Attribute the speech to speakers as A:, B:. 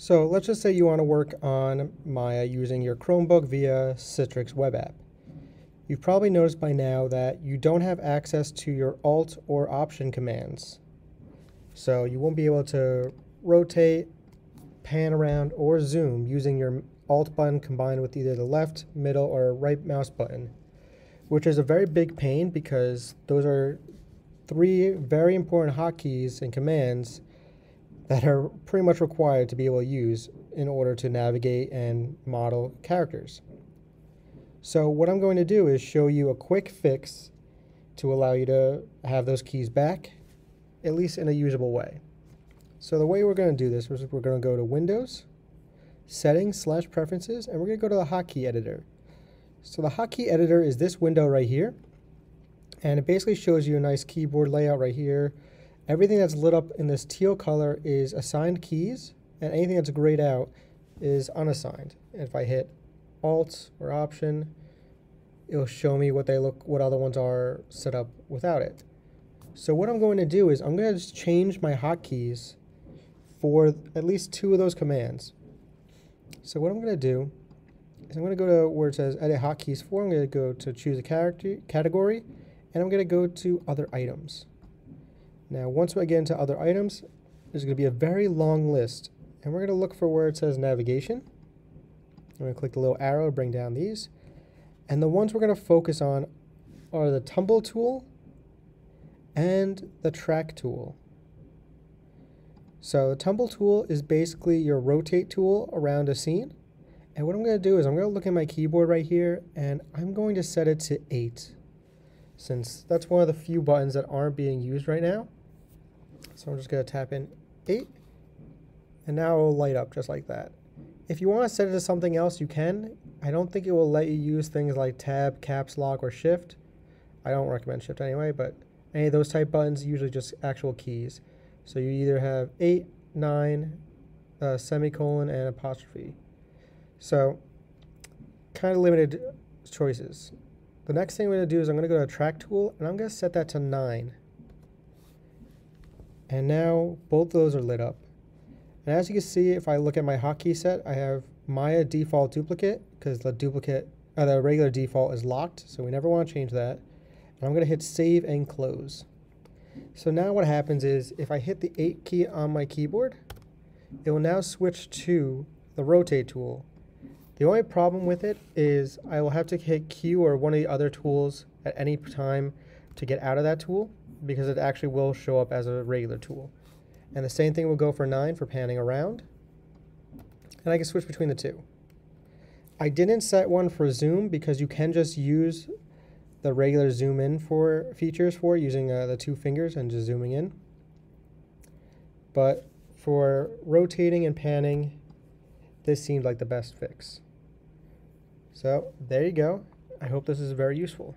A: So let's just say you want to work on Maya using your Chromebook via Citrix web app. You've probably noticed by now that you don't have access to your Alt or Option commands. So you won't be able to rotate, pan around, or zoom using your Alt button combined with either the left, middle, or right mouse button, which is a very big pain because those are three very important hotkeys and commands that are pretty much required to be able to use in order to navigate and model characters. So what I'm going to do is show you a quick fix to allow you to have those keys back, at least in a usable way. So the way we're going to do this is we're going to go to Windows, Settings slash Preferences, and we're going to go to the Hotkey Editor. So the Hotkey Editor is this window right here, and it basically shows you a nice keyboard layout right here, Everything that's lit up in this teal color is assigned keys, and anything that's grayed out is unassigned. And if I hit Alt or Option, it'll show me what they look, what other ones are set up without it. So what I'm going to do is I'm going to just change my hotkeys for at least two of those commands. So what I'm going to do is I'm going to go to where it says Edit Hotkeys for. I'm going to go to choose a character category, and I'm going to go to Other Items. Now, once we get into other items, there's going to be a very long list. And we're going to look for where it says navigation. I'm going to click the little arrow to bring down these. And the ones we're going to focus on are the tumble tool and the track tool. So the tumble tool is basically your rotate tool around a scene. And what I'm going to do is I'm going to look at my keyboard right here and I'm going to set it to 8 since that's one of the few buttons that aren't being used right now. So I'm just going to tap in 8, and now it will light up just like that. If you want to set it to something else, you can. I don't think it will let you use things like tab, caps lock, or shift. I don't recommend shift anyway, but any of those type buttons, usually just actual keys. So you either have 8, 9, uh, semicolon, and apostrophe. So kind of limited choices. The next thing I'm going to do is I'm going to go to track tool, and I'm going to set that to 9. And now both of those are lit up. And as you can see, if I look at my hotkey set, I have Maya default duplicate because the duplicate, uh, the regular default is locked, so we never want to change that. And I'm going to hit save and close. So now what happens is if I hit the 8 key on my keyboard, it will now switch to the rotate tool. The only problem with it is I will have to hit Q or one of the other tools at any time to get out of that tool because it actually will show up as a regular tool. And the same thing will go for 9 for panning around. And I can switch between the two. I didn't set one for zoom because you can just use the regular zoom in for features for using uh, the two fingers and just zooming in. But for rotating and panning, this seemed like the best fix. So there you go. I hope this is very useful.